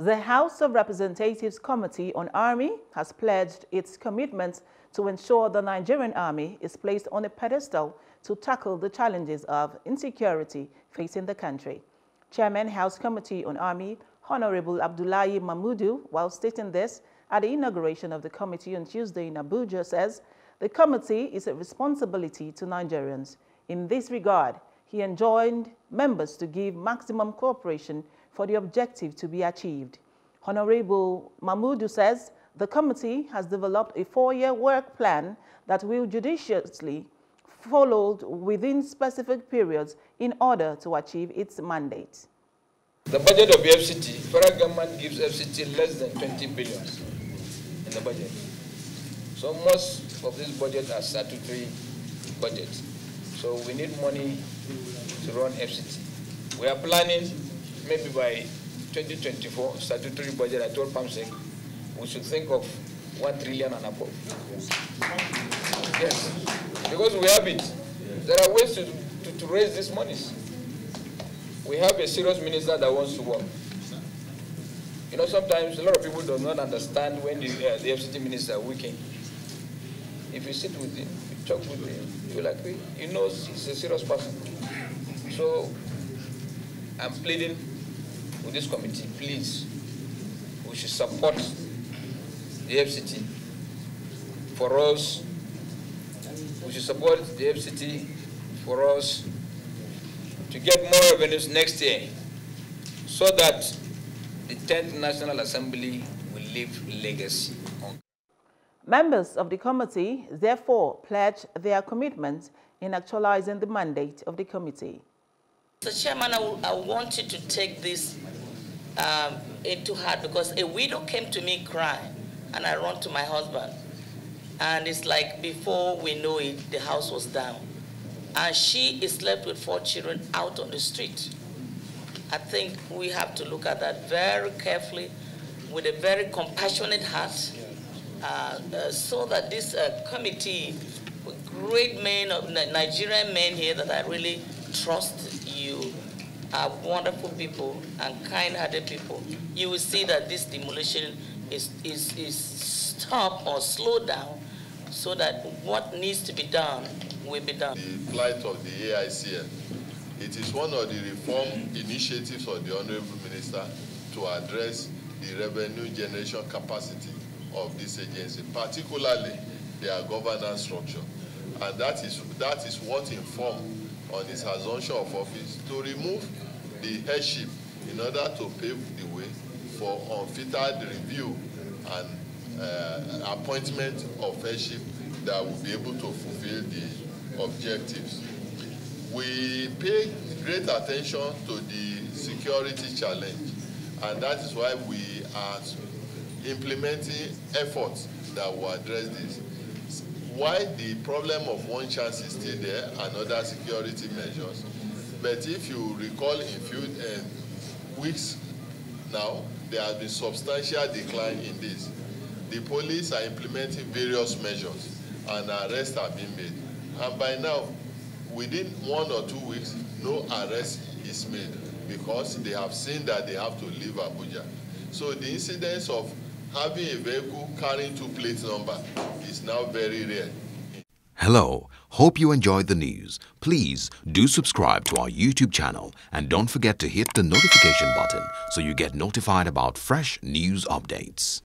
The House of Representatives Committee on Army has pledged its commitment to ensure the Nigerian Army is placed on a pedestal to tackle the challenges of insecurity facing the country. Chairman House Committee on Army, Honorable Abdullahi Mamudu, while stating this at the inauguration of the committee on Tuesday in Abuja, says the committee is a responsibility to Nigerians. In this regard, he enjoined members to give maximum cooperation for the objective to be achieved. Honorable Mahmoudou says the committee has developed a four-year work plan that will judiciously followed within specific periods in order to achieve its mandate. The budget of FCT, federal government gives FCT less than 20 billion in the budget. So most of this budget are statutory budgets. So we need money to run FCT. We are planning maybe by 2024 statutory budget, I told PAMSEC, we should think of 1 trillion and above. Yes, because we have it. There are ways to, to, to raise these monies. We have a serious minister that wants to work. You know, sometimes a lot of people do not understand when the, uh, the FCT minister is working. If you sit with him, you talk with him, you like, he knows he's a serious person. So I'm pleading with this committee, please, we should support the FCT. For us, we should support the FCT for us to get more revenues next year so that the 10th National Assembly will leave legacy. Members of the committee therefore pledge their commitment in actualizing the mandate of the committee. Mr. Chairman, I, I want you to take this um, into heart because a widow came to me crying and I ran to my husband. And it's like before we know it, the house was down. And she is left with four children out on the street. I think we have to look at that very carefully with a very compassionate heart uh, uh, so that this uh, committee, great men of Nigerian men here that I really trust you, are wonderful people and kind-hearted people, you will see that this demolition is, is, is stopped or slowed down so that what needs to be done will be done. The plight of the AICN, it is one of the reform initiatives of the Honorable Minister to address the revenue generation capacity of this agency, particularly their governance structure. And that is, that is what informed on his assumption of office to remove the headship in order to pave the way for unfettered review and uh, appointment of headship that will be able to fulfill the objectives. We pay great attention to the security challenge, and that is why we are implementing efforts that will address this. Why the problem of one chance is still there and other security measures, but if you recall in few uh, weeks now, there has been substantial decline in this. The police are implementing various measures and arrests have been made. And by now, within one or two weeks, no arrest is made because they have seen that they have to leave Abuja. So the incidence of having a vehicle carrying two plate number is now very rare. Hello, hope you enjoyed the news. Please do subscribe to our YouTube channel and don't forget to hit the notification button so you get notified about fresh news updates.